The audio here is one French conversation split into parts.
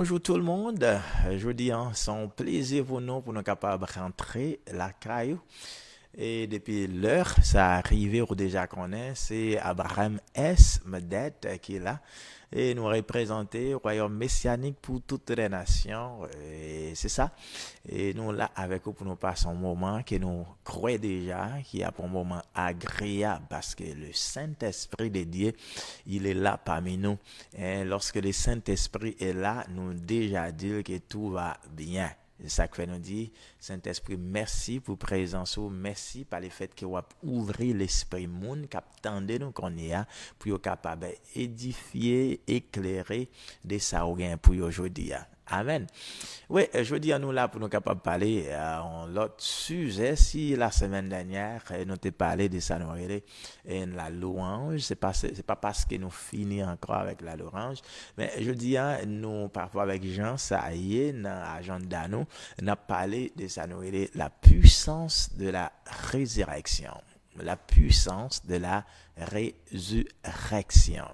Bonjour tout le monde. Je vous dis, hein, c'est un plaisir pour nous pour nous capables de rentrer la caillou. Et depuis l'heure, ça arrivé ou déjà qu'on est, c'est Abraham S. Medet qui est là et nous représenter le royaume messianique pour toutes les nations. Et c'est ça. Et nous là avec vous pour nous passer un moment que nous croyons déjà, qui a un moment agréable parce que le Saint-Esprit de Dieu, il est là parmi nous. Et lorsque le Saint-Esprit est là, nous déjà dit que tout va bien. ça que fait nous dit, Saint-Esprit, merci pour présence, merci par le fait que vous ouvri l'esprit monde, qu'attendez nous qu'on est là, pour être capable d'édifier, éclairer de ça pour aujourd'hui. Amen. Oui, euh, je dis à nous là pour nous capables de parler euh, l'autre sujet. Si la semaine dernière, euh, nous avons parlé de ça, nous et la louange, c'est pas, c'est pas parce que nous finissons encore avec la louange, mais je dis à nous, parfois avec Jean, ça y est, dans Jean Dano, nous avons parlé de ça, nous la puissance de la résurrection la puissance de la résurrection.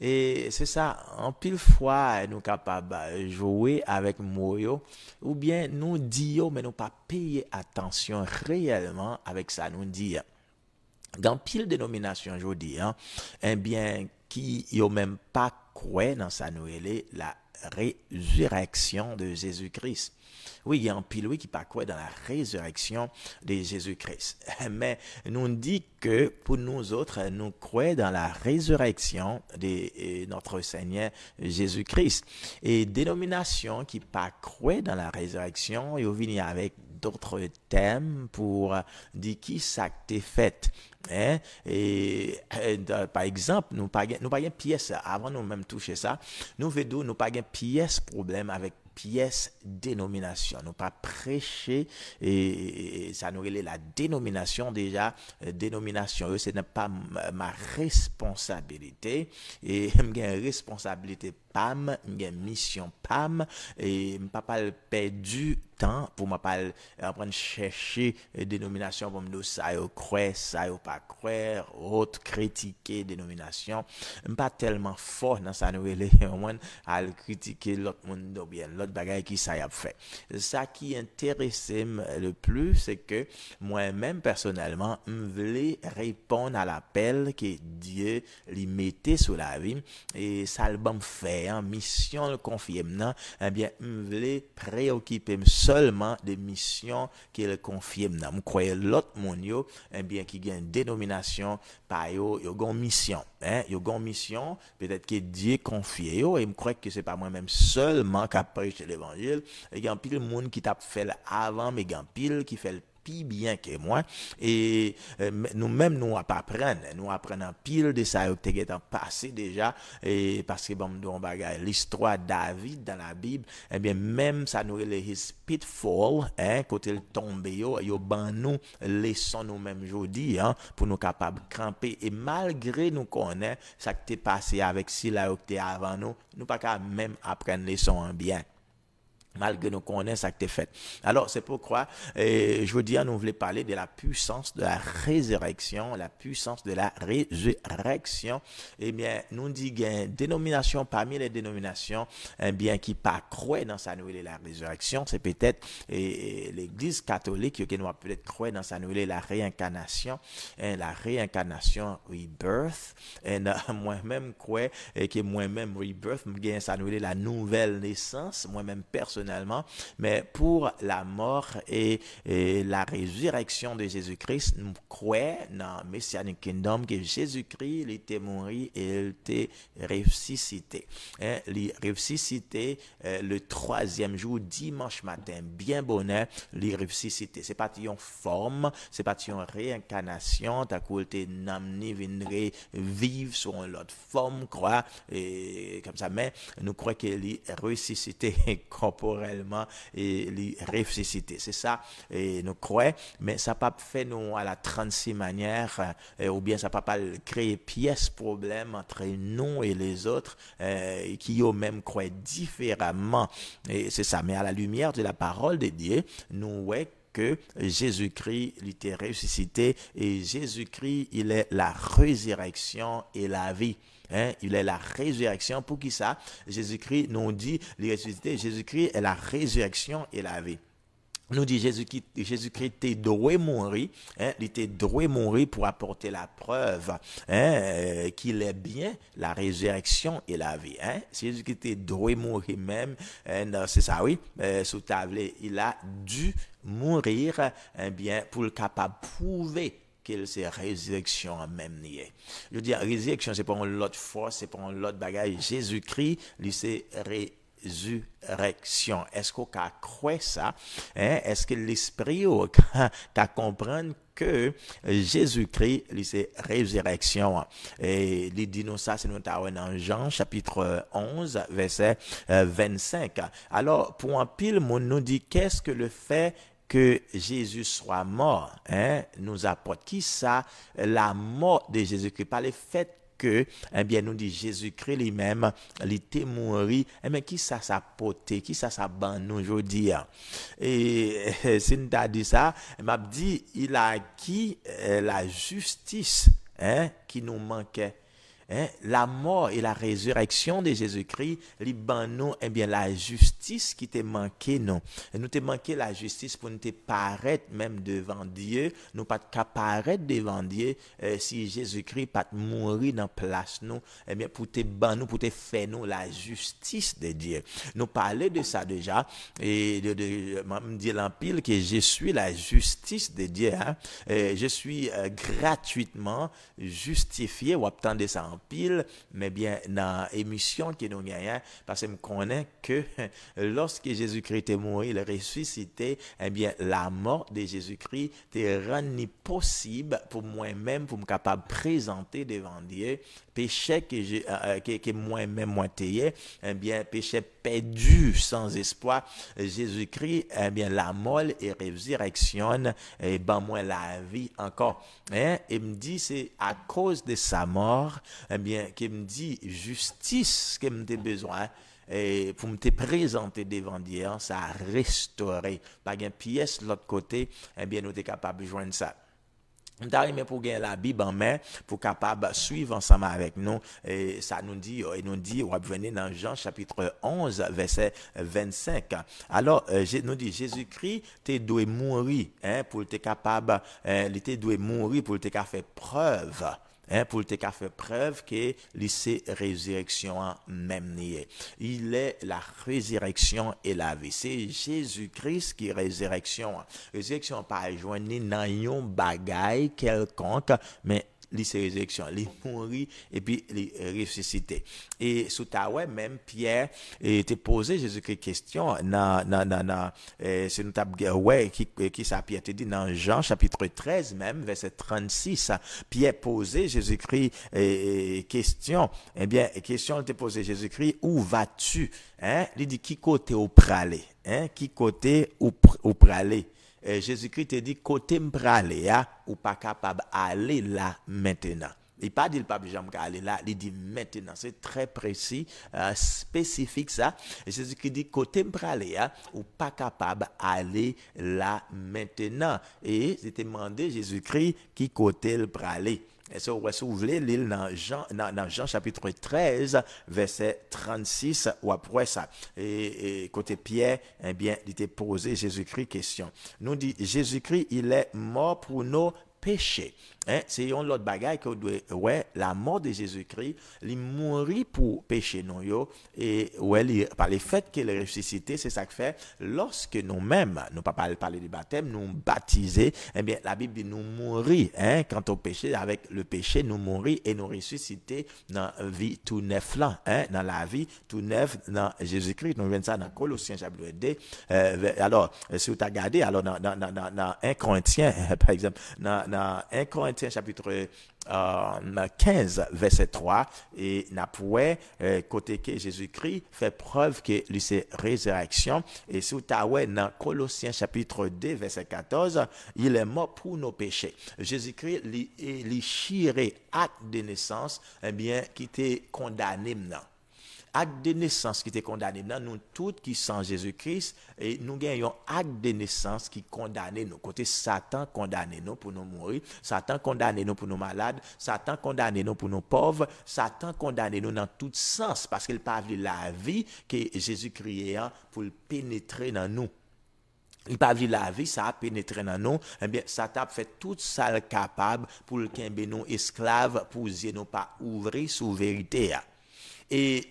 Et c'est ça, en pile fois, nous capables de jouer avec Moyo, ou bien nous dire, mais nous pas payer attention réellement avec ça, nous dire. Dans pile dénomination, je dis, hein, eh bien, qui n'ont même pas quoi dans sa nouvelle, la résurrection de Jésus-Christ. Oui, il y a un pile qui pas quoi dans la résurrection de Jésus-Christ. Mais nous dit que pour nous autres, nous croyons dans la résurrection de notre Seigneur Jésus-Christ. Et dénomination qui pas croient dans la résurrection, ils viennent avec d'autres thèmes pour dire qui ça t'est fait. Hein? Et, euh, et, par exemple, nous n'avons pas une pièce, avant nous même toucher ça, nous vedons, nous pas une pièce problème avec pièce dénomination. Nous pas prêcher et, et ça nous relève la dénomination déjà, euh, dénomination. Ce n'est pas ma responsabilité et j'ai une responsabilité PAM, une mission PAM, et pas pas perdu temps pour m'a pas apprendre chercher dénomination pour me ça yo croire, ça yo pas croire, autre critiquer dénomination, pas tellement fort dans ça nous on à critiquer l'autre monde ou bien l'autre bagaille qui ça y a fait. Ça qui intéresse le plus c'est que moi-même personnellement, je voulais répondre à l'appel que Dieu lui mettait sur la vie et ça le bon fait an, misyon l konfye m nan, ebyen eh m vle preokipe m solman de misyon ki l konfye m nan. M kwaye lot moun yo, ebyen eh ki gen denominasyon pa yo, yo gon misyon. Hein? Yo gon misyon, petet ki diye konfye yo, e m kwaye ki se pa mwen menm solman kap preche l evanjil, e gen pil moun ki tap fel avan, me gen pil ki fel pi byen ke mwen, e, e nou menm nou ap apren, nou apren an pil de sa yo te get an pase deja, e paske bon mdou an bagay, l'histoire David dan la Bib, e eh bien menm sa nou rele his pitfall, hein, kote l tombe yo, yo ban nou leson nou menm jodi, hein, pou nou kapab krampe, e malgre nou konen, sa ki te pase avek si la yo te avan nou, nou pa ka menm apren leson an byen. Malgré nous connaissons ça qui fait. Alors, c'est pourquoi, euh, je veux dire, nous voulons parler de la puissance de la résurrection, la puissance de la résurrection. Eh bien, nous dit une dénomination parmi les dénominations, eh bien, qui pas croire dans sa nouvelle la résurrection, c'est peut-être l'église catholique qui nous peut-être croire dans sa nouvelle la réincarnation, et hein, la réincarnation, rebirth, et moi-même crois que moi-même rebirth, me sa nouvelle la nouvelle naissance, moi-même mais pour la mort et, la résurrection de Jésus-Christ, nous croyons dans le Messianic Kingdom que Jésus-Christ était mort et il était ressuscité. Hein, il ressuscité euh, le troisième jour, dimanche matin, bien bonheur, il ressuscité. C'est pas une forme, c'est pas une réincarnation, t'as côté namni viendrait vivre sur une autre forme, quoi, et comme ça, mais nous croyons qu'il est ressuscité corporellement et les ressusciter. C'est ça, et nous croyons, mais ça pas fait nous à la 36 manière, euh, ou bien ça pas pas créer pièce problème entre nous et les autres, euh, qui ont même croient différemment. Et c'est ça, mais à la lumière de la parole de Dieu, nous voyons que Jésus-Christ était ressuscité et Jésus-Christ il est la résurrection et la vie. Hein? Il est la résurrection. Pour qui ça? Jésus-Christ nous dit, les Jésus-Christ est la résurrection et la vie nous dit Jésus-Christ, Jésus-Christ était doué mourir, hein, il était doué mourir pour apporter la preuve hein, euh, qu'il est bien la résurrection et la vie. Hein? Jésus-Christ était doué mourir même, c'est ça oui, euh, sous table, il a dû mourir bien pour le capable prouver c'est résurrection même. Je dire, résurrection, c'est pas une autre force, c'est pas une autre bagage. Jésus-Christ, lui, c'est résurrection. Est-ce qu'on a cru ça? Hein? Est-ce que l'esprit a comprendre que Jésus-Christ, c'est résurrection? Et il dit nous ça, c'est nous dans Jean chapitre 11, verset 25. Euh, Alors, pour un pile, on nous dit qu'est-ce que le fait que Jésus soit mort, hein, nous apporte. Qui ça, la mort de Jésus-Christ, pas le fait que, eh bien, nous dit Jésus-Christ lui-même, il était mort, eh bien, qui ça sa poté, qui ça sa ban nous aujourd'hui. Et si nous dit ça, m'a dit, il a acquis euh, la justice hein, qui nous manquait. Hein? La mort et la résurrection de Jésus-Christ, li Libanon, eh bien, la justice qui t'est manqué, non. Et nous t'est manqué la justice pour nous te paraître même devant Dieu, nous pas qu'à paraître devant Dieu eh, si Jésus-Christ pas mourir dans place, nous, eh bien, pour te ban nous, pour te faire nous la justice de Dieu. Nous parler de ça déjà, et de, de, euh, me dire l'empile que je suis la justice de Dieu, hein? eh, je suis euh, gratuitement justifié, ou attendez ça en mais bien dans l'émission qui nous gagne, parce que je connais que lorsque Jésus-Christ est mort, il est ressuscité, eh bien, la mort de Jésus-Christ est rendu possible pour moi-même, pour me capable présenter devant Dieu, péché que, euh, euh, que, que moi-même moi eh bien, péché perdu sans espoir, Jésus-Christ, eh bien, la mort et résurrection, et eh ben, moi, la vie encore. Hein? Il me dit, c'est à cause de sa mort, eh bien, qu'il me dit justice qu'il me besoin et pour me présenter devant Dieu, ça a restauré. Par une pièce de l'autre côté, eh bien, nous sommes capables de joindre ça. Nous pour gagner la Bible en main, pour capable suivre ensemble avec nous. Et ça nous dit, et nous dit, on va venir dans Jean chapitre 11, verset 25. Alors, euh, nous dit, Jésus-Christ, tu dois mourir, hein, pour être capable, euh, était doué mourir pour te faire preuve Hein, pour te faire preuve que c'est résurrection même nié. Il est la résurrection et la vie. C'est Jésus-Christ qui est résurrection. Résurrection pas joindre dans un bagaille quelconque, mais li se résurrection, li mourir et puis li ressuscité. Et sous ta ouais, même Pierre était posé Jésus-Christ question dans dans dans dans c'est nous t'a ouais qui qui ça Pierre te dit dans Jean chapitre 13 même verset 36 Pierre posé Jésus-Christ question. Eh bien question était posée Jésus-Christ où vas-tu hein? Il dit qui côté au praler hein? Qui côté au au praler eh, Jésus-Christ te dit, côté m'prale, ou pas capable d'aller là maintenant. Il pas dit le pape Jean aller là, il dit maintenant. C'est très précis, euh, spécifique ça. Jésus-Christ dit côté m'prale, ou pas capable d'aller là maintenant. Et c'était demandé Jésus-Christ qui côté le pralé. Et ça, si vous voulez lire dans Jean, dans, Jean chapitre 13, verset 36, ou après ça. Et, côté Pierre, eh bien, il était posé Jésus-Christ question. Nous dit, Jésus-Christ, il est mort pour nos péchés. Hein? C'est une autre bagaille que doit ouais la mort de Jésus-Christ, il mourit pour pécher nous yo et ouais par le fait qu'il est ressuscité, c'est ça que fait lorsque nous-mêmes nous pas parler du baptême, nous baptiser, eh bien la Bible dit nous mourir hein quand on péché avec le péché nous mourir et nous ressusciter dans la vie tout neuf là hein dans la vie tout neuf dans Jésus-Christ. Nous voyons ça dans Colossiens chapitre 2. Euh, alors si vous regardez alors dans dans dans, dans 1 Corinthiens par exemple dans, dans 1 Corinthiens chapitre 15, euh, verset 3, et n'a euh, côté que Jésus-Christ fait preuve que lui c'est résurrection, et sous ouais dans Colossiens chapitre 2, verset 14, il est mort pour nos péchés. Jésus-Christ, lui, chiré acte de naissance, eh bien, qui était condamné maintenant. ak de nesans ki te kondane nan, nou tout ki san Jésus-Christ, e nou gen yon ak de nesans ki kondane nou. Kote Satan kondane nou pou nou mouri, Satan kondane nou pou nou malade, Satan kondane nou pou nou pov, Satan kondane nou nan tout sens, paske l pa vli la vi ke Jésus-Christ an pou l penetre nan nou. Il pa vli la vi, sa ap penetre nan nou, ebyen, eh sa tap fet tout sal kapab pou l kenbe nou esklave pou zye nou pa ouvri sou verite ya. Et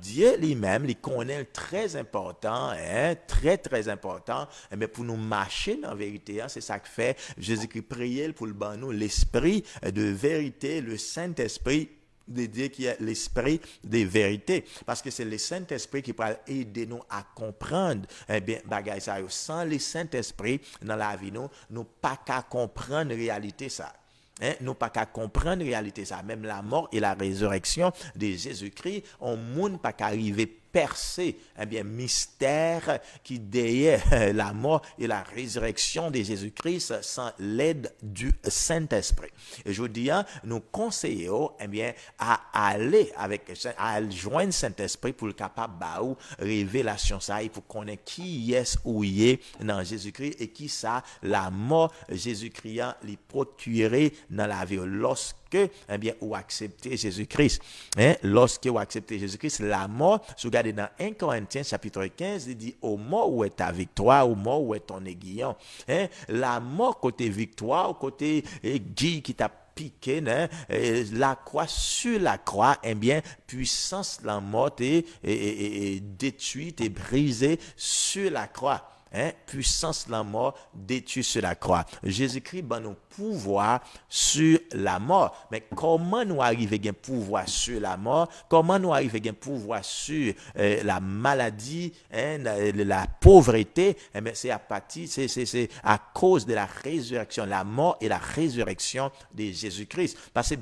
Dieu lui-même, il connaît très important, hein, très très important, eh bien, pour nous marcher dans la vérité. Hein, c'est ça que fait Jésus-Christ prier pour le nous l'esprit de vérité, le Saint-Esprit de Dieu qui est l'esprit des vérités. Parce que c'est le Saint-Esprit qui peut aider nous à comprendre, eh bien. Sans le Saint-Esprit dans la vie, nous, nous pas qu'à comprendre la réalité ça. Hein, nous pas qu'à comprendre la réalité ça. Même la mort et la résurrection de Jésus-Christ, on ne pas qu'à arriver percer un bien, mystère qui déait la mort et la résurrection de Jésus-Christ sans l'aide du Saint-Esprit. Et je vous dis, hein, nous conseillons eh bien, à aller avec, à joindre Saint-Esprit pour le capable de révélation ça, pour connaître qui est ou est dans Jésus-Christ et qui ça, la mort Jésus-Christ, les procurer dans la vie. Lorsque eh bien, ou accepter Jésus-Christ. Hein? Lorsque vous acceptez Jésus-Christ, la mort, si vous regardez dans 1 Corinthiens chapitre 15, il dit, au mort où est ta victoire, au mort où est ton aiguillon. Hein? La mort côté victoire, côté Guy qui t'a piqué, hein? la croix sur la croix, eh bien, puissance la mort est, détruite et brisée sur la croix. Hein? Puissance la mort détruite sur la croix. Jésus-Christ, ben, nous pouvoir sur la mort. Mais comment nous arriver à pouvoir sur la mort? Comment nous arriver à pouvoir sur euh, la maladie, hein, la, pauvreté? Eh c'est à partir, c'est à cause de la résurrection, la mort et la résurrection de Jésus-Christ. Parce que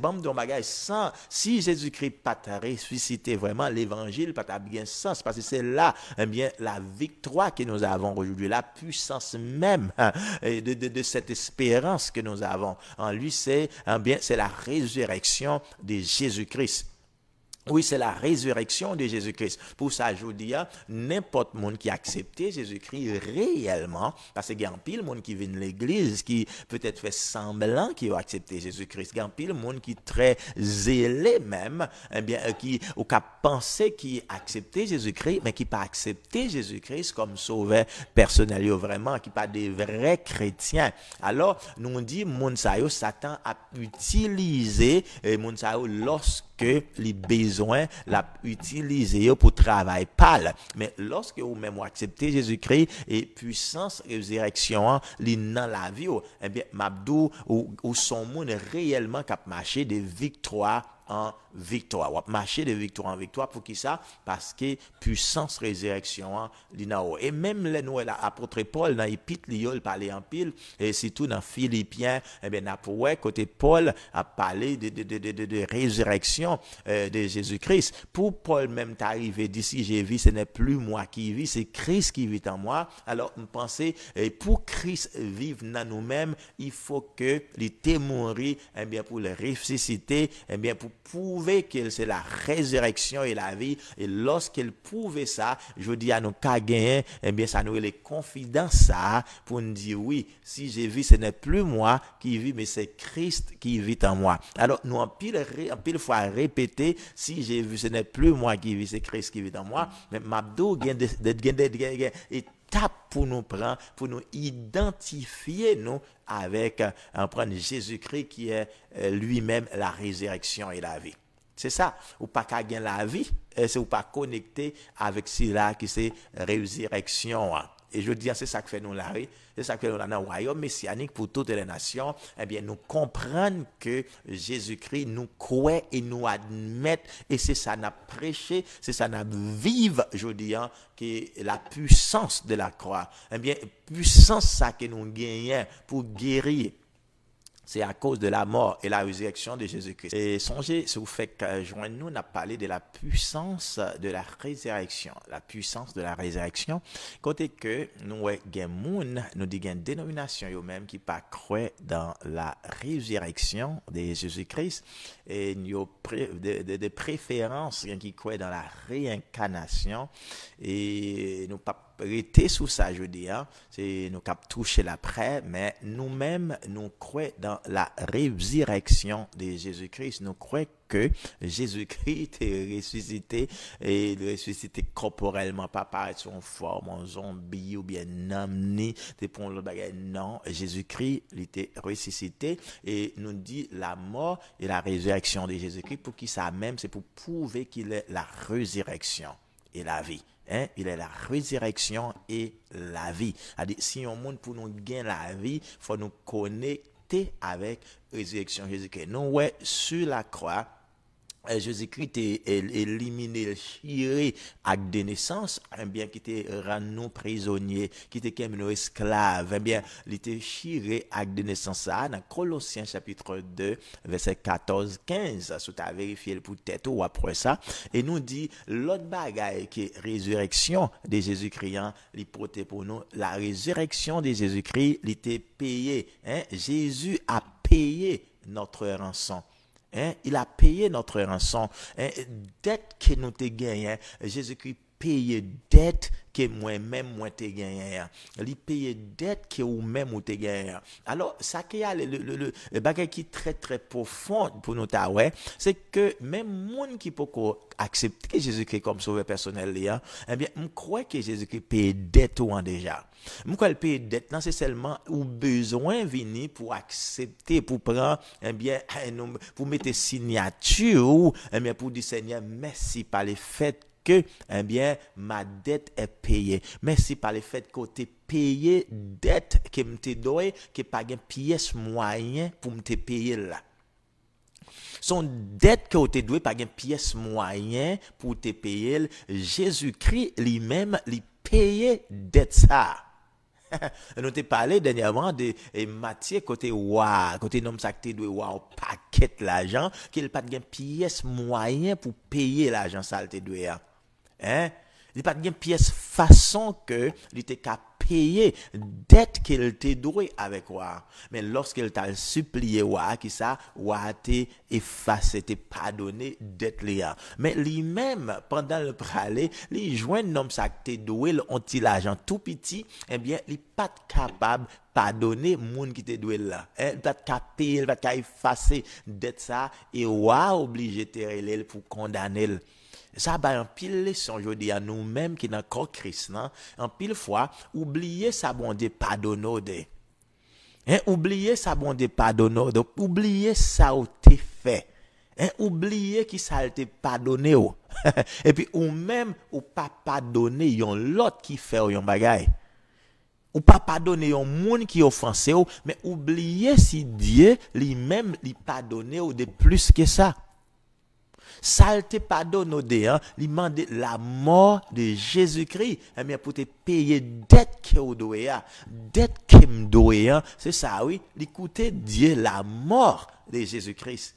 sans, si Jésus-Christ pas ressuscité vraiment, l'évangile pas bien sens, parce que c'est là, eh bien, la victoire que nous avons aujourd'hui, la puissance même hein, de, de, de cette espérance que nous avons en lui, c'est la résurrection de Jésus-Christ. Oui, c'est la résurrection de Jésus-Christ. Pour ça, je vous dis, hein, n'importe monde qui a Jésus-Christ réellement, parce qu'il y a un pile monde qui vient de l'église, qui peut-être fait semblant qu'il a accepté Jésus-Christ. Il y a un pile monde qui est très zélé même, eh bien, euh, qui, ou qui a pensé qu'il a accepté Jésus-Christ, mais qui n'a pas accepté Jésus-Christ comme sauveur personnel, vraiment, qui pas des vrais chrétiens. Alors, nous on dit, monde Satan a utilisé, euh, monde lorsque que les besoins la utiliser pour travail pâle. Mais lorsque vous même acceptez Jésus-Christ et puissance résurrection, dans la vie, eh bien, Mabdou, ou, ou son monde réellement cap marché de victoire en victoire. Ou marcher de victoire en victoire pour qui ça? Parce que puissance résurrection, hein, Et même les nous, l'apôtre Paul, dans l'épître, il parlait en pile, et surtout dans Philippiens, eh bien, ouais, côté Paul a parlé de, de, de, de, de résurrection euh, de Jésus-Christ. Pour Paul même arrivé d'ici, j'ai vu, ce n'est plus moi qui vis, c'est Christ qui vit en moi. Alors, on pensait, et pour Christ vivre dans nous-mêmes, il faut que les témoigner, eh bien, pour le ressusciter, eh bien, pour prouver que c'est la résurrection et la vie. Et lorsqu'il prouvait ça, je dis à nos eh bien, ça nous les confidences ça pour nous dire oui, si j'ai vu, ce n'est plus moi qui vis, mais c'est Christ qui vit en moi. Alors, nous, en pile, en pile fois répéter, si j'ai vu, ce n'est plus moi qui vis, c'est Christ qui vit en moi. Mais Mabdou, pour nous prendre, pour nous identifier, nous, avec, euh, en prendre Jésus-Christ qui est euh, lui-même la résurrection et la vie. C'est ça. Ou pas qu'à gagner la vie, euh, c'est ou pas connecté avec cela qui c'est résurrection. Hein. Et je dis, c'est ça que fait nous la vie. C'est ça que nous dans royaume messianique pour toutes les nations. Eh bien, nous comprenons que Jésus-Christ nous croit et nous admet. Et c'est ça n'a prêché, c'est ça n'a vive, je dis, hein, que la puissance de la croix. Eh bien, puissance ça que nous gagnons pour guérir c'est à cause de la mort et la résurrection de Jésus-Christ. Et songez, si vous faites que joindre nous, on a parlé de la puissance de la résurrection. La puissance de la résurrection. Côté que nous, avons nous disons dénomination eux-mêmes qui pas croire dans la résurrection de Jésus-Christ et nous des préférences qui croient dans la réincarnation et nous pas rester sous ça, je dis, hein. c'est nous cap toucher l'après, mais nous-mêmes, nous croyons dans la résurrection de Jésus-Christ. Nous croyons que Jésus-Christ est ressuscité et ressuscité corporellement, pas par son forme, en zombie ou bien bagage. Non, Jésus-Christ, il était ressuscité et nous dit la mort et la résurrection de Jésus-Christ pour qui ça même, c'est pour prouver qu'il est la résurrection et la vie. Hein? Il est la résurrection et la vie. Adi, si on monde pour nous gagner la vie, faut nous connecter avec la résurrection Jésus-Christ. Nous, ouais, sur la croix, Jésus-Christ est éliminé, chiré avec des naissances, eh bien, qui était rendu prisonnier, qui était comme nos esclaves, eh bien, il était chiré avec des naissances, dans Colossiens chapitre 2, verset 14, 15, si tu as vérifié pour tête ou après ça, et nous dit, l'autre bagaille qui est résurrection de Jésus-Christ, hein, il pour nous, la résurrection de Jésus-Christ, il était payé, hein, Jésus a payé notre rançon. Hein? Il a payé notre rançon. Hein? Dette que nous te gagné, Jésus-Christ peye det ke mwen men mwen te genyen. Li peye det ke ou men mwen te genyen. Alors, sa ke ya le, le, le, le bagay ki tre tre profonde pou nou ta we, se ke men moun ki poko aksepte Jezoukri kom sove personel li, eh m kwe ke Jezoukri peye det ou an deja. M kwe l peye det nan se selman ou bezwen vini pou aksepte, pou pran, eh bien, eh pou mette signature ou, eh bien, pou disenye mersi pa le fet que, eh bien, ma dette est payée. Merci par le fait que tu payé dette que m'te doé, que pas une pièce moyen pour m'te payer là. Son dette que tu doué pas une pièce moyen pour te payer. Jésus-Christ lui-même, lui payé dette ça. nous t'ai parlé dernièrement de Matthieu côté wa, côté nom ça que doit wa paquet l'argent qu'il pas de pièce moyen pour payer l'argent ça te doit. Hein? Li pat gen piyes fason ke li te ka peye det ke li te dwe avek wa. Men loske li tal supliye wa ki sa, wa te efase, te padone det li a. Men li menm, pandan le prale, li jwen nom sa ke te dwe l onti la jan tou piti, ebyen eh li pat kapab padone moun ki te dwe la. Eh, li pat ka peye, li pat ka efase det sa, e wa oblije te relel pou kondanel. Ça a un pile leçon, je dis à nous-mêmes qui dans corps Christ, non? en pile fois, oubliez sa bon Dieu, pardonnez. Hein, oubliez ça, bon Dieu, pardonnez. Donc, oubliez ça, au t'es fait. Hein, oubliez qui ça, t'es pardonné. Et puis, ou même, ou pas pardonner, yon l'autre qui fait yon bagay. Ou pas pardonner un monde qui offensé, mais oubliez si Dieu lui-même lui ou de plus que ça. Te pardonne au hein, il demande la mort de Jésus-Christ, eh bien, pour te payer dette que vous doit, dette que me hein. c'est ça, oui, d'écouter Dieu, la mort de Jésus-Christ.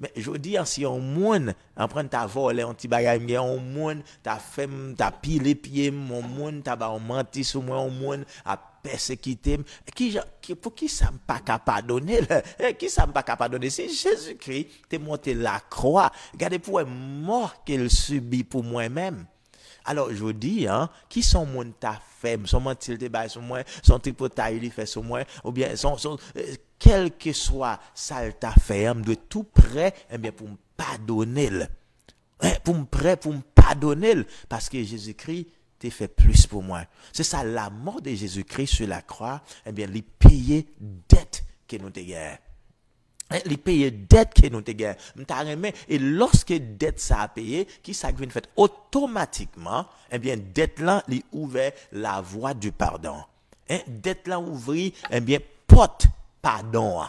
Men, jodi an si yon moun, an pren ta vole, an ti bagay mgen, an moun, ta fem, ta pile pie, an moun, ta ba an manti sou mwen, an moun, ap persécuté. Qui, qui, pour qui ça m'a pas pardonné eh, qui ça m'a pas pardonné si Jésus-Christ t'est monté la croix. Regardez pour mort qu'il subit pour moi-même. Alors je dis hein qui sont mon ta faible son mentil te bail sur moi. Son tripotaille il fait sur moi. Ou bien son, son euh, quel que soit ça ta femme, de tout près, eh bien, pour me pardonner, hein, pour me prêt, pour me pardonner, parce que Jésus-Christ, t'es fait plus pour moi. C'est ça, la mort de Jésus-Christ sur la croix, eh bien, il payait dette que nous te il paye dette que nous gagné. Et lorsque dette ça a payé, qui ça vient fait automatiquement, eh bien, dette là, il ouvert la voie du pardon. Hein? Dette là ouvrit, eh bien, porte pardon.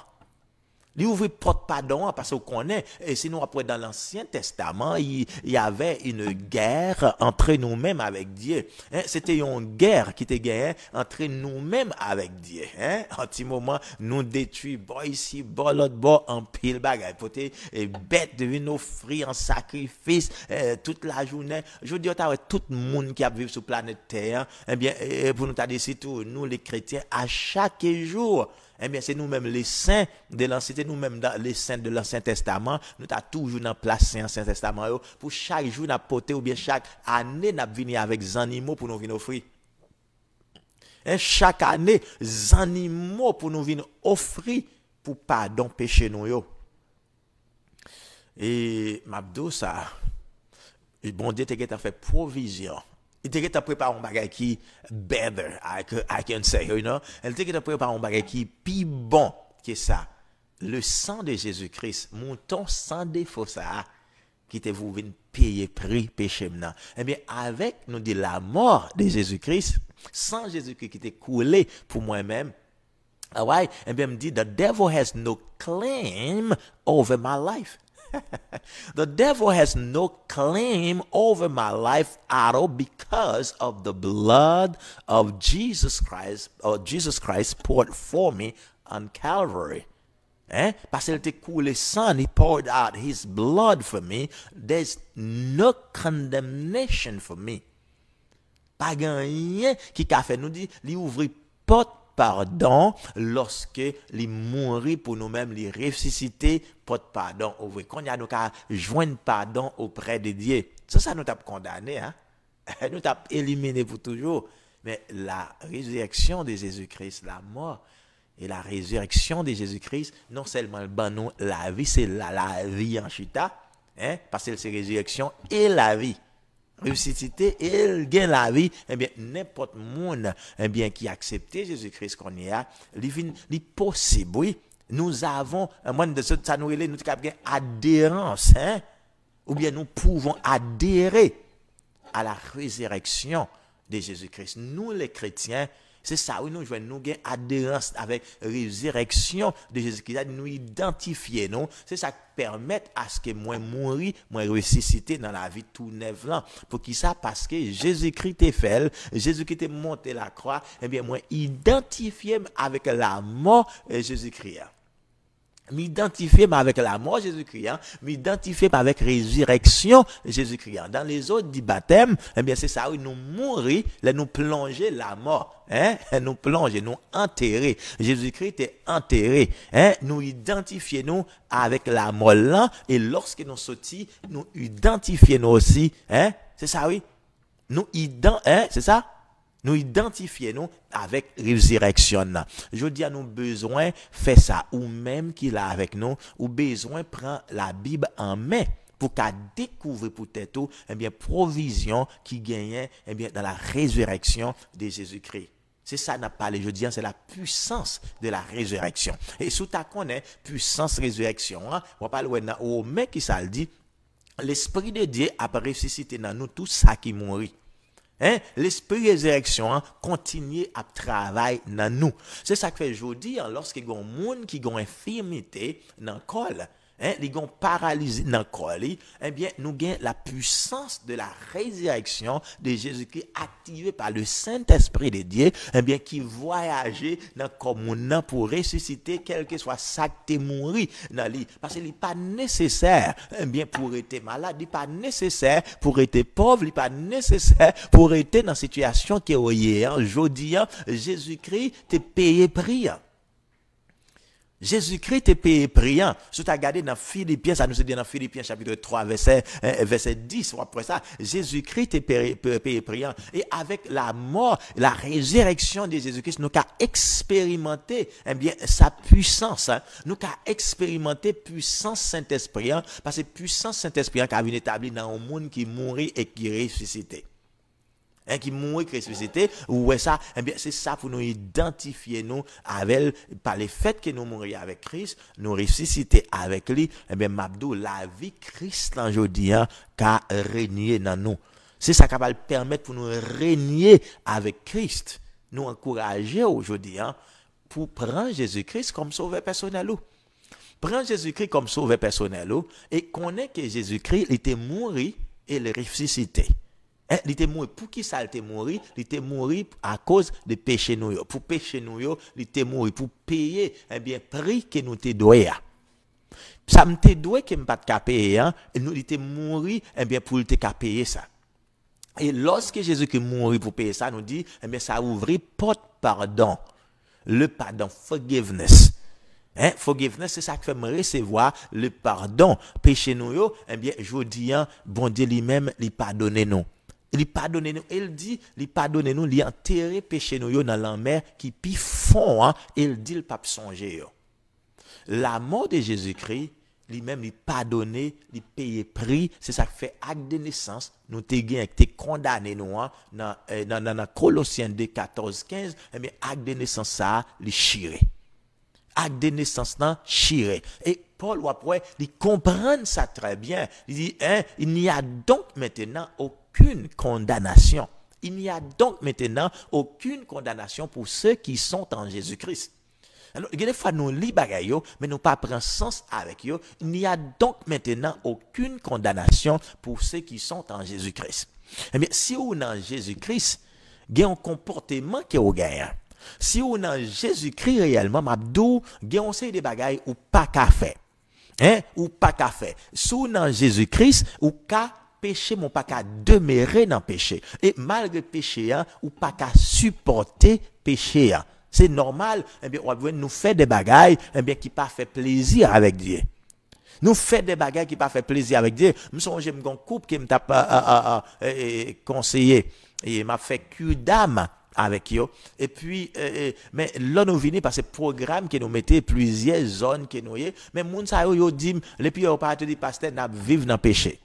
Il ouvre porte pardon parce qu'on connaît. Et sinon, après, dans l'Ancien Testament, il, y avait une guerre entre nous-mêmes avec Dieu. Hein? C'était une guerre qui était gagnée entre nous-mêmes avec Dieu. Hein? En petit moment, nous détruit, bon ici, bon l'autre, bon en pile bagaille. Et bête devine offrir en sacrifice euh, toute la journée. Je dire, tout le monde qui a vécu sur la planète Terre, eh bien, pour nous, t'as tout, nous les chrétiens, à chaque jour, eh bien, c'est nous-mêmes les saints de l'Ancien, c'est nous-mêmes les saints de l'Ancien Testament. Nous avons toujours dans place l'Ancien Testament yo, pour chaque jour nous porté, ou bien chaque année nous venir avec des animaux pour nous venir offrir. Et chaque année, des animaux pour nous venir offrir pour pardon péché nous yo. Et m'abdou ça, bon Dieu t'a fait provision il ki ta prepa un bagage qui better, I I can say, you know, elle te ki ta prepa yon bagay ki pi bon que ça le sang de Jésus-Christ, mon ton sans défaut ça, qui te vous vient payer prix péché maintenant. Eh bien, avec, nous dit la mort de Jésus-Christ, sans Jésus-Christ qui était coulé pour moi-même, ah ouais, eh bien, me dit, the devil has no claim over my life. the devil has no claim over my life at all because of the blood of Jesus Christ, or Jesus Christ poured for me on Calvary. Eh? Parce qu'il était coulé sang, he poured out his blood for me. There's no condemnation for me. Pas rien qui a fait nous dit, porte pardon lorsque les mourir pour nous-mêmes, les ressusciter, porte pardon. Quand y a nous qu'à joindre pardon auprès de Dieu. Ça, ça nous t'a condamné, hein? nous t'a éliminé pour toujours. Mais la résurrection de Jésus-Christ, la mort et la résurrection de Jésus-Christ, non seulement la vie, c'est la, la vie en chita, hein? parce que c'est résurrection et la vie ressuscité et il gagne la vie, eh bien, n'importe monde, eh bien, qui a accepté Jésus-Christ qu'on y a, il possible. Nous avons, moi, de ça nous nous avons adhérence, hein, ou bien nous pouvons adhérer à la résurrection de Jésus-Christ. Nous, les chrétiens, c'est ça, oui, nous jouons, nous avons adhérence avec résurrection de Jésus-Christ, nous identifier, nous. C'est ça qui permet à ce que moi mourir, moi ressusciter dans la vie tout neuf là. Pour qui ça? Parce que Jésus-Christ est fait, Jésus-Christ est monté la croix, eh bien, moi identifier avec la mort de Jésus-Christ m'identifier avec la mort Jésus-Christ, hein. m'identifier avec résurrection Jésus-Christ. Hein. Dans les autres du baptême, eh bien, c'est ça, où nous mourir, là, nous plonger la mort, hein, nous plonger, nous enterrer. Jésus-Christ est enterré, hein, nous identifier nous avec la mort là, et lorsque nous sortis, nous identifier nous aussi, hein, c'est ça, oui. Nous ident, hein, c'est ça? Nous identifier nous avec résurrection. Je dis à nous besoin faire ça ou même qu'il a avec nous ou besoin prendre la Bible en main pour qu'à découvrir peut-être eh bien provision qui gagnait eh bien dans la résurrection de Jésus-Christ. C'est ça n'a pas les je dis, c'est la puissance de la résurrection. Et sous ta connaît puissance résurrection, hein, on va parler au mec qui ça le dit, l'esprit de Dieu a ressuscité dans nous tout ça qui mourit. hein? l'esprit résurrection hein, continue à travailler dans nous. C'est ça que fait je vous lorsqu'il y a un monde qui a une infirmité dans le corps, hein, ils sont paralysés dans le corps, eh bien, nous avons la puissance de la résurrection de Jésus-Christ activée par le Saint-Esprit de Dieu, eh qui voyageait dans le corps pour ressusciter quel que soit ça qui mort dans lui. Parce qu'il n'est pas nécessaire, eh bien, pour être malade, il n'est pas nécessaire pour être pauvre, il n'est pas nécessaire pour être dans une situation qui est hier. Aujourd'hui, Jésus-Christ t'a payé prix. Jésus-Christ est payé priant. Si tu as dans Philippiens, ça nous dit dans Philippiens chapitre 3, verset, euh, verset 10, après ça, Jésus-Christ est payé, priant. Et avec la mort, la résurrection de Jésus-Christ, nous avons expérimenté, eh bien, sa puissance. Hein. Nous avons expérimenté puissance Saint-Esprit, hein. parce que puissance Saint-Esprit qui a été établie dans un monde qui mourit et qui ressuscité. Hein, qui mourit, qui ressuscité, ou ça, eh bien, c'est ça pour nous identifier, nous, avec, par le fait que nous mourions avec Christ, nous ressusciter avec lui, eh bien, Mabdou, la vie Christ, aujourd'hui, hein, qu'a régné dans nous. C'est ça qui va permettre pour nous régner avec Christ. Nous encourager aujourd'hui, hein, pour prendre Jésus-Christ comme sauveur personnel prend Jésus-Christ comme sauveur personnel et connaît que Jésus-Christ était mort et il ressuscité. Hein, il était mort pour qui ça il était mort Il était mort à cause de péché nous. Pour péché nous, il était mort pour payer un bien prix que nous te doyons. Ça me te doit que me pas de payer hein. Nous il était mort un bien pour te payer ça. Et lorsque Jésus-Christ mourit pour payer ça, nous dit, eh bien, ça ouvrit porte pardon. Le pardon, forgiveness. Hein? Forgiveness, c'est ça qui fait me recevoir le pardon. Péché nous, eh bien, je dis, hein, bon Dieu lui-même, il pardonne nous. Il pardonne nous. Il dit, il pardonne nous, il enterré péché nous dans la mer qui pi fond, hein? Il dit, le pape songer. La mort de Jésus-Christ, lui-même, il pardonné, il payé prix. C'est ça qui fait acte de naissance. Nous t'es condamné, nous, hein, dans, euh, dans, dans, dans Colossiens 2, 14, 15. Eh bien, acte de naissance, ça, il chiré. Acte de naissance, non, chiré. Et Paul, après, il comprend ça très bien. Il dit, hein, il n'y a donc maintenant aucune condamnation. Il n'y a donc maintenant aucune condamnation pour ceux qui sont en Jésus-Christ. Alors, des fois, nous lisons mais nous pas prendre sens avec yo. Il n'y a donc maintenant aucune condamnation pour ceux qui sont en Jésus-Christ. Eh si on est en Jésus-Christ, il y a un comportement qui est au. Si on est en Jésus-Christ réellement, il y a un série de bagailles ou pas qu'à faire. Hein? Ou pas qu'à faire. Si on est en Jésus-Christ, ou qu'à péché, mon pas qu'à demeurer dans péché. Et malgré péché, hein, ou pas qu'à supporter péché. Hein. C'est normal, eh bien, on nous faire des bagailles, eh bien, qui pas fait plaisir avec Dieu. Nous fait des bagailles qui pas fait plaisir avec Dieu. Je me souviens d'un couple qui m'a pas conseillé et m'a fait cure d'âme avec eux. Et puis, euh, mais là, nous venons par ce programme qui nous mettait plusieurs zones qui nous Mais moun yo, yo dit, les puis, pas te dit, pasteur, n'a vivre dans le péché.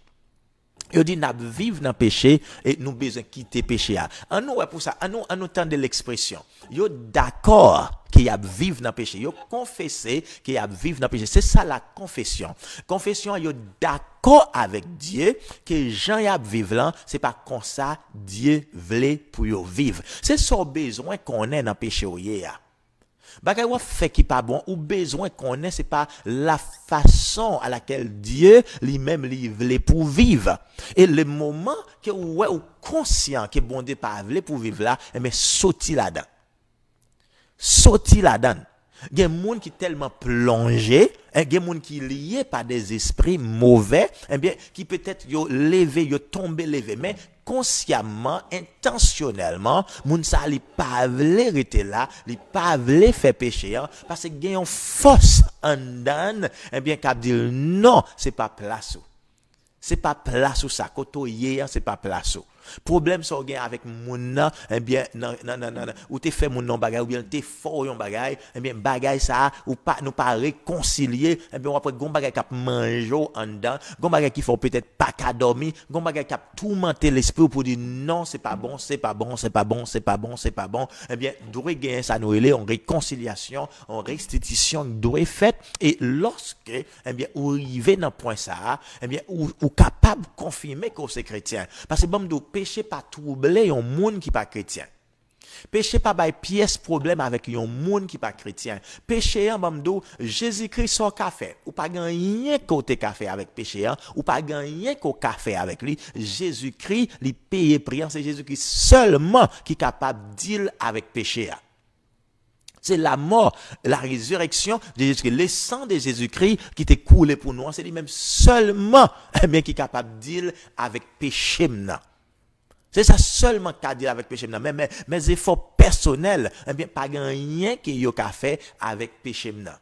Yo dit, n'a vivre dans le péché et nous besoin quitter le péché. En nous, pour ça, en nous, en nous de l'expression. Yo d'accord qu'il a vivre dans le péché. Yo confessé qu'il a vivre dans le péché. C'est ça la confession. Confession, yo d'accord avec Dieu que Jean y a vivre là, c'est pas comme ça Dieu voulait pour yo vivre. C'est son besoin qu'on ait dans le péché. Bagay ou fait qui pas bon ou besoin qu'on ait c'est pas la façon à laquelle Dieu lui-même lui voulait pour vivre. Et le moment que ouais ou conscient que bon Dieu pas pour vivre là, mais sauti là-dedans. Sauti là-dedans. Il y a des gens qui sont tellement plongés, il y a des gens qui sont liés par des esprits mauvais, eh bien, qui peut-être ont levé, ont tombé levé, mais konsyaman, intasyonelman, moun sa li pa vle rete la, li pa vle fe peche an, pase gen yon fos an dan, eh ebyen kap dil, non, se pa plasou. Se pa plasou sa, koto ye an, se pa plasou. Problème so gen avec nan, eh bien, nan, nan, nan, nan, ou te fait moun nan bagay, ou bien te fort yon bagay, eh bien, bagay ça, ou pas, nous pas réconcilier, eh bien, on va gon bagay kap manjo en dedans, gon bagay qui faut peut-être pas qu'à dormir, gon bagay kap tourmenter l'esprit pour dire non, c'est pas bon, c'est pas bon, c'est pas bon, c'est pas bon, c'est pas bon, eh bien, doit gagner ça nous en réconciliation, en restitution, doit fait, et lorsque, eh bien, ou arrivez dans point ça, eh bien, ou, ou capable confirmer que c'est chrétien. Parce que bon, péché pas troubler un monde qui pas chrétien. Péché pas bay pièce problème avec un monde qui pas chrétien. Péché en bamdo Jésus-Christ son café ou pas gagner côté café avec péché ou pas gagner qu'au café avec lui. Jésus-Christ lui paye priant c'est Jésus-Christ seulement qui est capable de deal avec péché c'est la mort, la résurrection de Jésus-Christ. Le sang de Jésus-Christ qui était coulé pour nous, c'est lui-même seulement eh bien, qui est capable de deal avec péché. C'est ça seulement qu'a dire avec péché Mais mes efforts personnels, eh bien, pas rien que yo ka fait avec péché maintenant.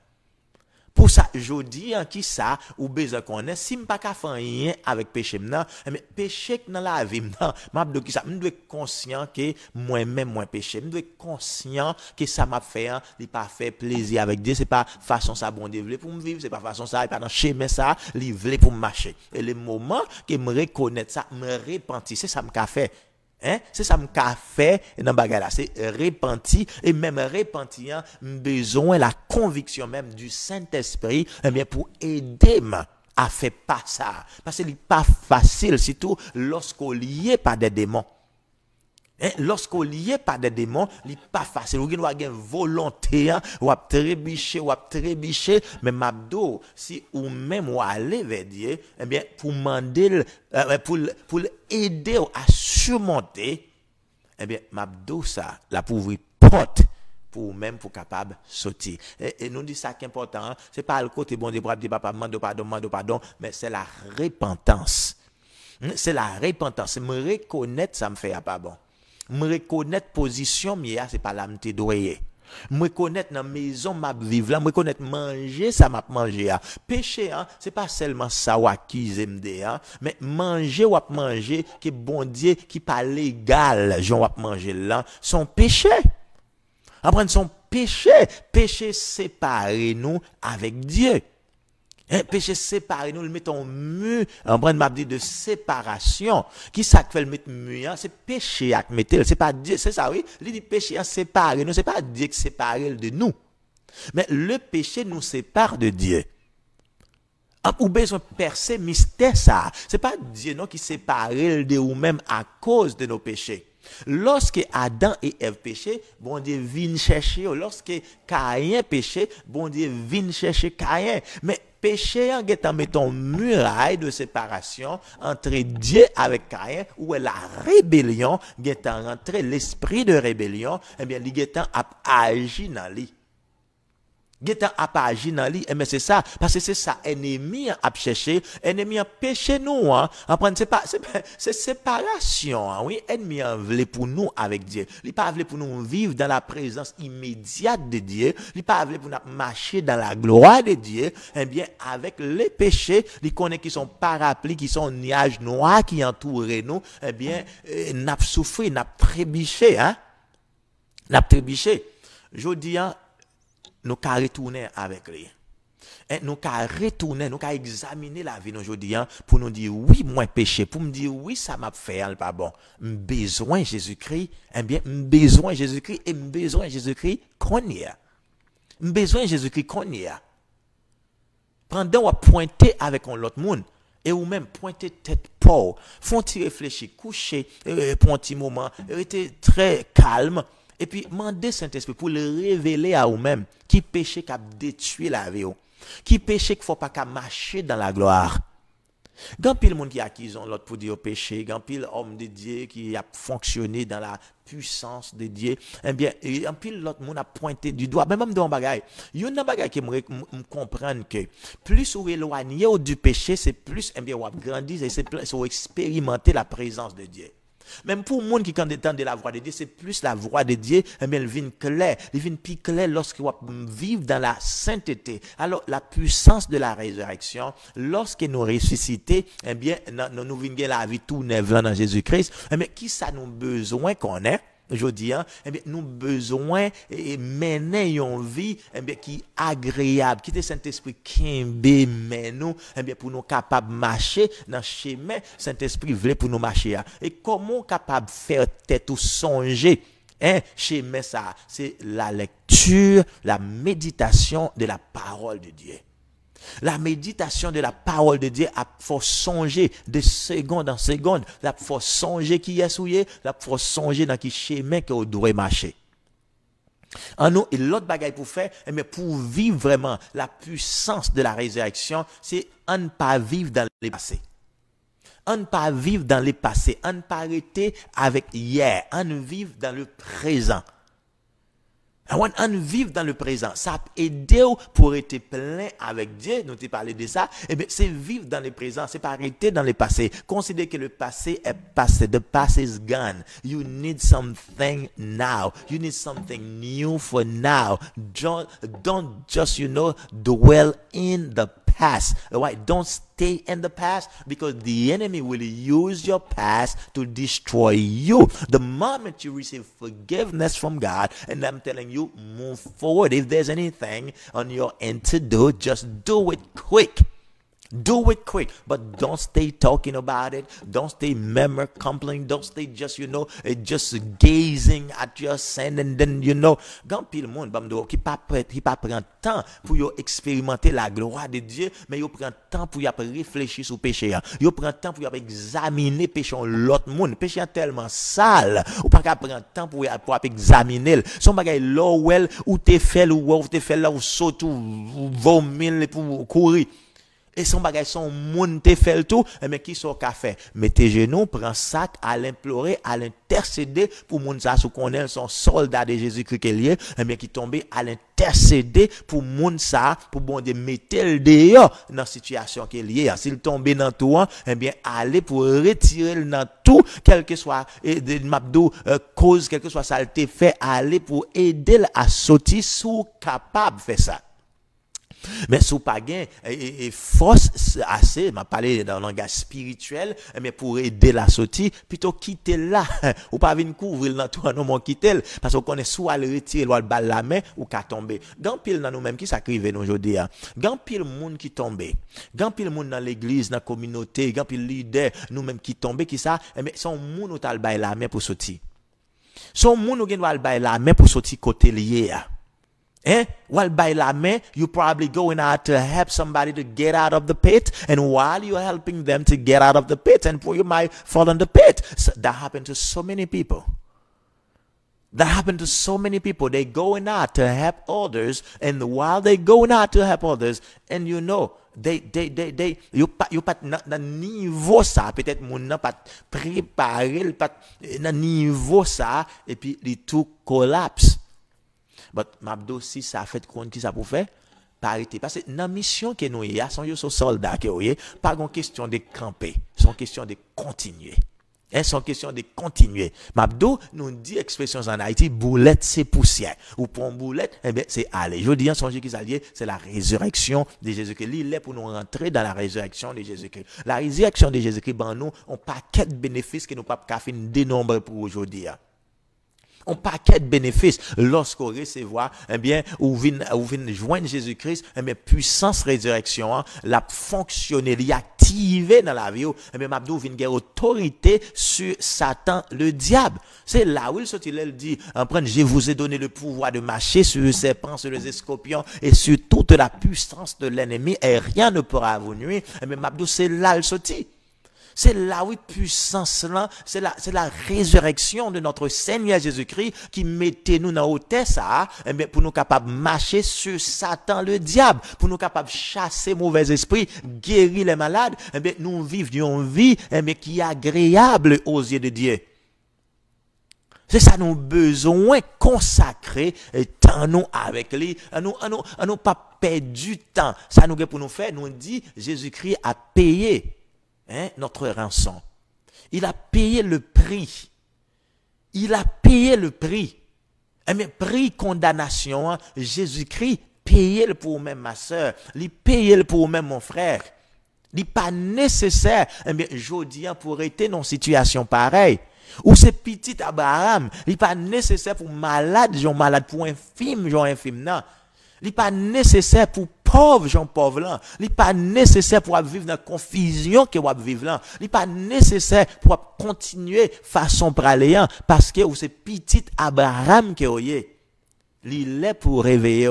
Pour ça, je dis en qui ça, ou besoin qu'on est, si je pas faire rien avec péché maintenant, mais péché dans la vie maintenant, m'a qui ça, me dois conscient que moi-même moi péché, me dois conscient que ça m'a fait, il pas fait plaisir avec Dieu, c'est pas façon ça bon Dieu pour me vivre, c'est pas façon ça, e pas dans chemin ça, il voulait pour me marcher. Et le moment que me reconnaître ça, me repentir, c'est ça me fait Hein? C'est ça m'a fait dans bagala, c'est repenti et même repenti besoin la conviction même du Saint-Esprit eh bien pour aider à faire pas ça parce que n'est pas facile surtout lorsqu'on lié par des démons. Hein, Lorsqu'on lié par des démons, n'est pas facile. Vous avez une volonté, hein, ou à trébicher, ou à trébicher, mais m'abdo, si ou même ou aller vers Dieu, eh bien, pour demander, euh, pour, pour aider à surmonter, eh bien, m'abdo ça, la pour porte, pour même pour capable sortir. Et, nous dit ça qui est important, hein, c'est pas le côté bon de dire papa, demande pardon, demande pardon, mais c'est la repentance. Hmm, c'est la repentance. Me reconnaître, ça me fait pas bon m rekonnet pozisyon mi ya, ah, se pa la mte doye. M rekonnet nan mezon map viv la, m rekonnet manje sa map manje ya. Peche, an, se pa selman sa wakize mde ya, men manje wap manje ki bondye ki pa legal jan wap manje la, son peche. Apren son peche, peche separe nou avek Diyo. Un péché séparé, nous le mettons mur, en brand m'a de séparation. Qui ça fait le mettre mur, hein? c'est péché à mettre, c'est pas Dieu, c'est ça, oui? Il dit péché à séparer, nous, c'est pas Dieu qui sépare de nous. Mais le péché nous sépare de Dieu. Ah, ou besoin de percer mystère ça. C'est pas Dieu non qui sépare de nous-mêmes à cause de nos péchés. Lorsque Adam et Ève péché, bon Dieu vient chercher. Lorsque Caïn péché, bon Dieu vient chercher Caïn. Mais péché en mettant muraille de séparation entre Dieu avec Caïn ou la rébellion en rentré l'esprit de rébellion eh bien li a agi dans lui Getan a pas agi dans lui, mais c'est ça, parce que c'est ça, ennemi a cherché, ennemi a péché nous, hein. c'est pas, c'est séparation, hein, oui, ennemi a voulu pour nous avec Dieu. Il pas voulu pour nous vivre dans la présence immédiate de Dieu. Il pas voulu pour nous marcher dans la gloire de Dieu. Eh bien, avec les péchés, il connaît qui sont parapluies, qui sont nuages noirs qui entourent nous, eh bien, euh, n'a souffert, n'a trébiché, hein. N'a trébiché. Je dis, hein, nous qu'à retourner avec lui. Nous qu'à retourner, nous qu'à examiner la vie aujourd'hui hein, pour nous dire oui, moi péché, pour me dire oui, ça m'a fait hein, pas bon. besoin Jésus-Christ, eh bien, besoin Jésus-Christ et besoin Jésus-Christ qu'on y a. besoin Jésus-Christ qu'on y a. Pendant on pointer avec l'autre monde, et ou même pointer tête pauvre, font-ils réfléchir, coucher euh, pour un petit moment, rester très calme, et puis, demandez Saint-Esprit pour le révéler à vous-même qui péché qui a détruit la vie, qui péché qu'il faut pas qu'à marcher dans la gloire. Quand pile monde qui accuse l'autre pour dire péché, quand pile homme de Dieu qui a fonctionné dans la puissance de Dieu, eh bien, en pile l'autre monde a pointé du doigt, même dans bagaille. Il y a un bagaille qui me comprendre que plus vous éloignez du péché, c'est plus, eh bien, vous et c'est plus vous la présence de Dieu. Même pour le monde qui entend de la voix de Dieu, c'est plus la voix de Dieu, eh bien, elle vient claire. Elle vient plus claire lorsqu'il vivre dans la sainteté. Alors, la puissance de la résurrection, lorsque nous ressuscitons, eh bien, nous, nous la vie tout neuve dans Jésus-Christ, eh bien, qui ça nous besoin qu'on ait? Je dis, hein, eh bien, nous besoin de mener une vie eh est agréable, qui est Saint-Esprit qui mais nous, eh bien, pour nous capables de marcher dans le chemin, Saint-Esprit veut pour nous marcher. Hein. Et comment capable de faire tête ou songer Hein, chemin ça, c'est la lecture, la méditation de la parole de Dieu. La méditation de la parole de Dieu a faut songer de seconde en seconde. La faut songer qui est souillé, la faut songer dans qui chemin que vous devez marcher. En nous, l'autre bagaille pour faire, mais eh pour vivre vraiment la puissance de la résurrection, c'est à ne pas vivre dans le passé. À ne pas vivre dans le passé, à ne pas arrêter avec hier, ne vivre dans le présent. On vivre dans le présent. Ça aider pour être plein avec Dieu. Nous t'ai parlé de ça. Eh bien, c'est vivre dans le présent. C'est pas arrêter dans le passé. Considérez que le passé est passé. The past is gone. You need something now. You need something new for now. Don't, don't just, you know, dwell in the past. Right? Don't stay in the past because the enemy will use your past to destroy you. The moment you receive forgiveness from God, and I'm telling you, move forward. If there's anything on your end to do, just do it quick. Do it quick, but don't stay talking about it. Don't stay memor complaining. Don't stay just, you know, eh, just gazing at your sin and then, you know. Gan pil moun, bam do, ki pa, pret, ki pa pren tan pou yo eksperimente la gloa de Diyo, men yo pren tan pou yo ap reflechi sou peche ya. Yo pren tan pou yo ap examine peche yon lot moun. Peche yon telman sal, ou pa ka pren tan pou yo ap, ap examine el. Son bagay lo wel, ou te fel, ou wav te fel la, ou sot, ou vomil, ou kouri. E son bagay son moun te fel tou, e men ki son ka fe. Mete genou, pren sak, al implore, al intercede pou moun sa sou konen son soldat de Jezi kri ke liye, e men ki tombe al intercede pou moun sa, pou bon de metel deyo nan situasyon ke liye. Sil tombe nan tou an, e men ale pou retire nan tou, kelke swa e, de mapdo e, koz, kelke swa salte fe, ale pou edel a soti sou kapab fe sa. Men sou pa gen, e, e, e fos ase, ma pale nan langaj spirituel, men pou ede la soti, pito kite la, ou pa vin kouvril nan tou anon moun kite l, paso konen sou al retire lwa l bal la men, ou ka tombe. Gan pil nan nou menm ki sakrive nou jodi ya, gan pil moun ki tombe, gan pil moun nan l'eglize, nan kominote, gan pil lider nou menm ki tombe, ki sa, e, men son moun ou tal bay la men pou soti. Son moun ou gen wal bay la men pou soti kote liye ya. Eh? Well, by la main, you're probably going out to help somebody to get out of the pit. And while you're helping them to get out of the pit, and you might fall in the pit. So that happened to so many people. That happened to so many people. They're going out to help others. And while they're going out to help others, and you know, they, they, they, they, you pas, you pas dans niveau ça, peut-être mon n'a pas préparé, pas dans niveau ça, et puis les tout collapse. But mabdo si sa fèt kon ki sa pou fè, parité. Parce que dans la mission que nous avons, sont des soldats qui sont pas une question de camper, c'est question de continuer. Et sont question de continuer. Mabdo nous dit expressions en Haïti, boulette c'est poussière. Ou pour une boulette, eh bien, c'est aller. Je dis en songe qui s'allie, c'est la résurrection de Jésus-Christ. Il est pour nous rentrer dans la résurrection de Jésus-Christ. La résurrection de Jésus-Christ, ben nous, on paquet de bénéfices que nous ne pouvons pas dénombrer pour aujourd'hui. Un paquet de bénéfices lorsqu'on recevoir, eh bien, ou vient, ou vient joindre Jésus-Christ, eh bien, puissance résurrection, hein, la fonctionner, activer dans la vie, eh bien, Mabdou vient autorité sur Satan, le diable. C'est là où il sortit, il dit, en je vous ai donné le pouvoir de marcher sur les serpents, sur les escorpions et sur toute la puissance de l'ennemi et rien ne pourra vous nuire. Eh bien, Mabdou, c'est là le sortit. C'est là, oui, puissance là, c'est la, la résurrection de notre Seigneur Jésus-Christ qui mettait nous dans hauteur ça, eh bien, pour nous capables de marcher sur Satan, le diable, pour nous capables de chasser mauvais esprits, guérir les malades, eh nous vivons une vie, eh qui est agréable aux yeux de Dieu. C'est ça nous besoin consacrer temps nous avec lui, à nous, à nous pas perdre du temps. Ça nous pour nous faire, nous dit Jésus-Christ a payé Hein, notre rançon. Il a payé le prix. Il a payé le prix. Eh bien, prix condamnation, hein. Jésus-Christ payé le pour même ma soeur, il payé le pour même mon frère. Il n'est pas nécessaire, eh bien, je hein, pour être dans une situation pareille. Ou c'est petit Abraham, il pas nécessaire pour malade, genre malade pour infime, genre infime, non. N'est pas nécessaire pour pauvre, gens pauvre là. N'est pas nécessaire pour vivre dans la confusion que vous vivre là. N'est pas nécessaire pour continuer façon praléant parce que c'est petit Abraham que vous Il est pour réveiller.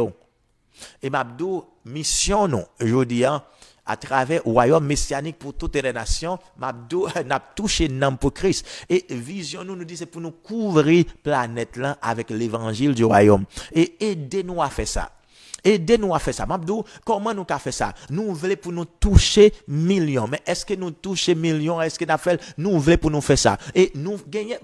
Et Mabdou, mission nous, je dis, à travers le royaume messianique pour toutes les nations, Mabdou n'a touché pour Christ. Et vision nous nous dit c'est pour nous couvrir planète avec l'évangile du royaume. Et aidez-nous à faire ça. Aidez-nous à faire ça. Mabdou, comment nous avons fait ça? Nous voulons pour nous toucher millions. Mais est-ce que nous toucher millions? Est-ce que nous fait? Nous voulons pour nous faire ça. Et nous gagnons,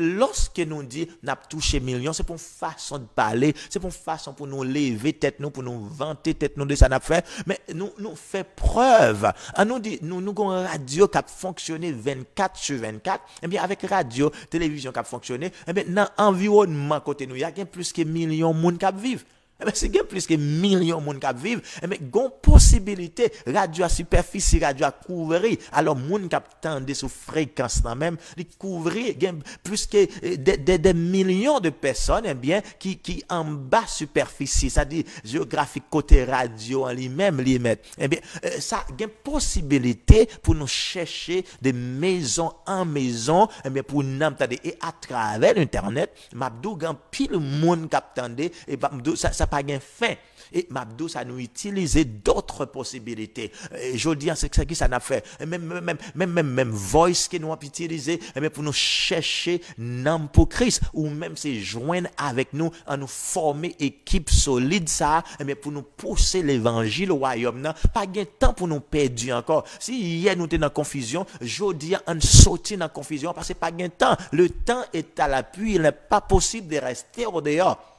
lorsque nous dit nous touché millions, c'est pour une façon de parler, c'est pour une façon pour nous lever tête nous, pour nous vanter tête nous de ça n'a fait. Mais nous, nous fait preuve. À nous dit, nous, nous avons une radio qui a fonctionné 24 sur 24. Eh bien, avec radio, télévision qui a fonctionné, eh bien, dans l'environnement côté nous, il y a plus que millions de monde qui vivent. Eh ebe, se gen plis ke milyon moun kap viv, ebe, eh gon posibilite radyo a eh, superfisi, radyo euh, a kouvri, alo moun kap tende sou frekans nan men, li kouvri gen plis ke de, de, de milyon de person, ebe, ki, ki an ba superfisi, sa di geografik kote radyo an li men li met. Ebe, sa gen posibilite pou nou chèche de mezon an mezon, ebe, pou nam tade, e atraven internet, mabdou gen pil moun kap tende, e mabdou, sa, sa ça pas gain fin. Et Mabdou, ça nous utiliser d'autres possibilités. Et je dis, c'est ce que ça n'a fait. Même, même, même, même, même voice que nous avons utilisé, pour nous chercher nom pour Christ, ou même se joindre avec nous, à nous former équipe solide, ça, mais pour nous pousser l'évangile au royaume, pas de temps pour nous perdre encore. Si hier nous étions dans confusion, je dis, on sortit dans confusion parce que pas de temps. Le temps est à l'appui, il n'est pas possible de rester au dehors.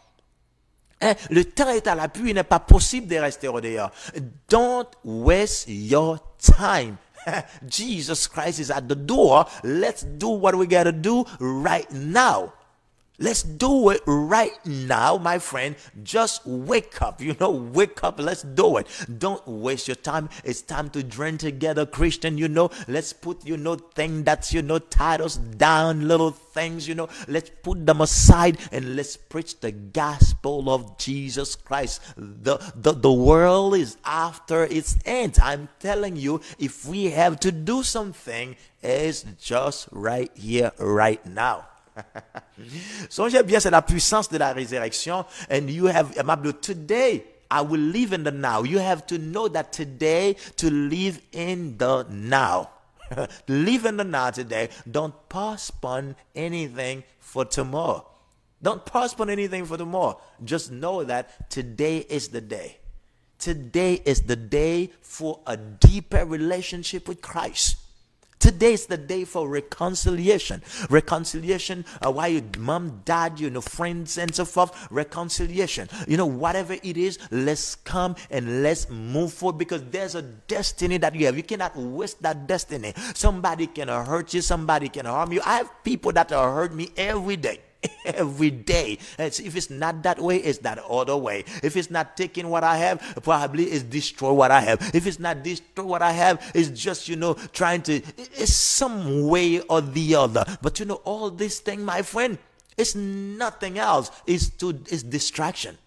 Hein, le temps est à l'appui, il n'est pas possible de rester au dehors. Don't waste your time. Jesus Christ is at the door. Let's do what we gotta do right now. Let's do it right now, my friend. Just wake up. You know, wake up. Let's do it. Don't waste your time. It's time to join together, Christian. You know, let's put, you know, thing that's, you know, titles down, little things, you know, let's put them aside and let's preach the gospel of Jesus Christ. The, the, the world is after its end. I'm telling you, if we have to do something, it's just right here, right now. Songez bien, c'est la puissance de la résurrection. And you have, today, I will live in the now. You have to know that today, to live in the now. live in the now today. Don't postpone anything for tomorrow. Don't postpone anything for tomorrow. Just know that today is the day. Today is the day for a deeper relationship with Christ. Today is the day for reconciliation. Reconciliation, uh, why your mom, dad, you know, friends, and so forth. Reconciliation. You know, whatever it is, let's come and let's move forward because there's a destiny that you have. You cannot waste that destiny. Somebody can hurt you, somebody can harm you. I have people that hurt me every day. every day. If it's not that way, it's that other way. If it's not taking what I have, probably it's destroy what I have. If it's not destroy what I have, it's just, you know, trying to, it's some way or the other. But you know, all this thing, my friend, it's nothing else. It's to, it's distraction.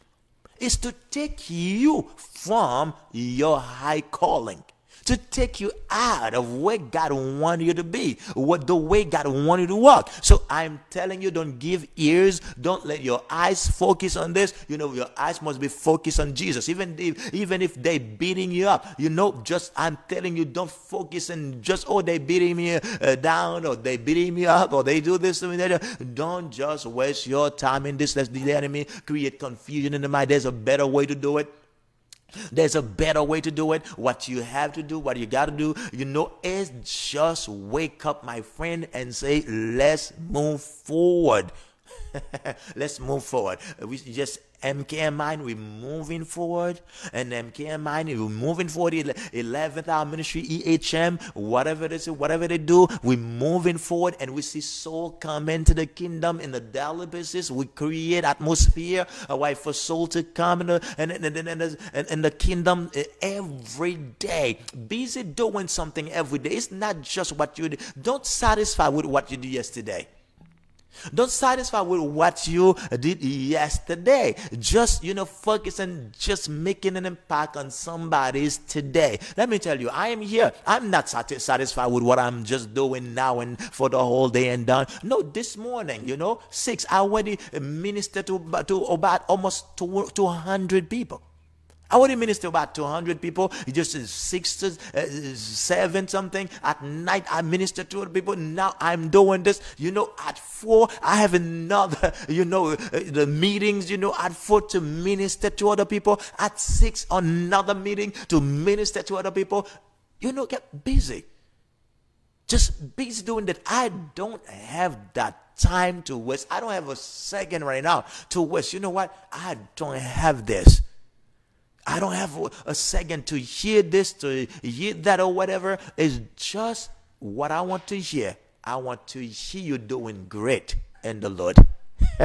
It's to take you from your high calling to take you out of where God wanted you to be, what the way God wanted you to walk. So I'm telling you, don't give ears, don't let your eyes focus on this. You know, your eyes must be focused on Jesus. Even if even if they beating you up, you know, just I'm telling you, don't focus and just oh they beating me uh, down or they beating me up or they do this and that. Don't just waste your time in this. Let the enemy create confusion in the mind. There's a better way to do it. There's a better way to do it. What you have to do, what you got to do, you know, is just wake up, my friend, and say, let's move forward. let's move forward. We just MKM Mind, we're moving forward. And MKM Mind, we're moving forward. 11th hour ministry, EHM, whatever it is, whatever they do, we're moving forward. And we see soul come into the kingdom in the daily basis. We create atmosphere, a way for soul to come in the, and, and, and, and, and the kingdom eh, every day. Busy doing something every day. It's not just what you do. Don't satisfy with what you did yesterday. Don't satisfy with what you did yesterday. Just, you know, focus on just making an impact on somebody's today. Let me tell you, I am here. I'm not satisfied with what I'm just doing now and for the whole day and done. No, this morning, you know, six, I already ministered to, to about almost 200 people. I would minister about 200 people, just six, uh, seven something. At night, I minister to other people. Now I'm doing this. You know, at four, I have another, you know, uh, the meetings, you know, at four to minister to other people. At six, another meeting to minister to other people. You know, get busy. Just busy doing that. I don't have that time to waste. I don't have a second right now to waste. You know what? I don't have this. I don't have a second to hear this, to hear that, or whatever. It's just what I want to hear. I want to hear you doing great in the Lord.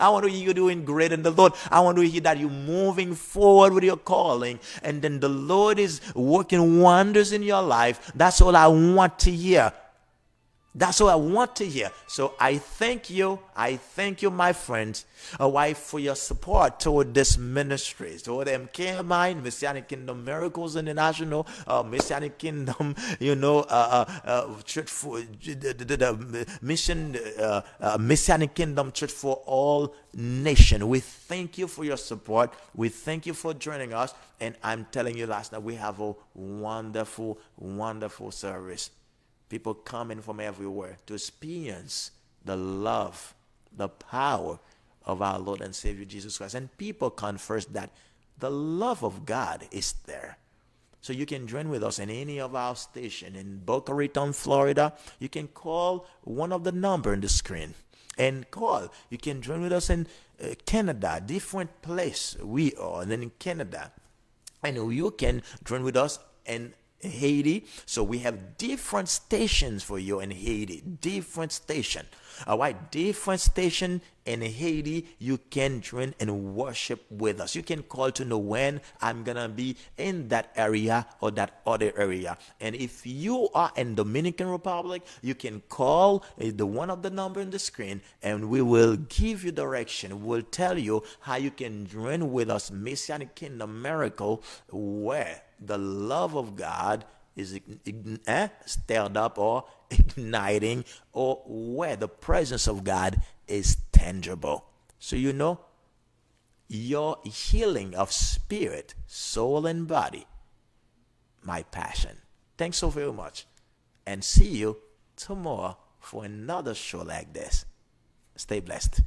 I want to hear you doing great in the Lord. I want to hear that you're moving forward with your calling and then the Lord is working wonders in your life. That's all I want to hear. That's what I want to hear. So I thank you. I thank you, my friends, a wife, for your support toward this ministry, toward MK Mind, Messianic Kingdom Miracles International, uh, Messianic Kingdom, you know, uh, uh, uh Church for the, the, the Mission, uh, uh, Messianic Kingdom Church for all nation. We thank you for your support. We thank you for joining us. And I'm telling you, last night we have a wonderful, wonderful service. People coming from everywhere to experience the love, the power of our Lord and Savior Jesus Christ. And people confess that the love of God is there. So you can join with us in any of our station in Boca Raton, Florida. You can call one of the number on the screen and call. You can join with us in uh, Canada, different place we are, and then in Canada. And you can join with us in Haiti. So we have different stations for you in Haiti. Different station. All right, different station in Haiti. You can join and worship with us. You can call to know when I'm gonna be in that area or that other area. And if you are in Dominican Republic, you can call eh, the one of the number in the screen, and we will give you direction. We'll tell you how you can join with us, Messianic Kingdom Miracle, where the love of God is eh, stirred up or igniting, or where the presence of God is tangible. So you know, your healing of spirit, soul, and body, my passion. Thanks so very much. And see you tomorrow for another show like this. Stay blessed.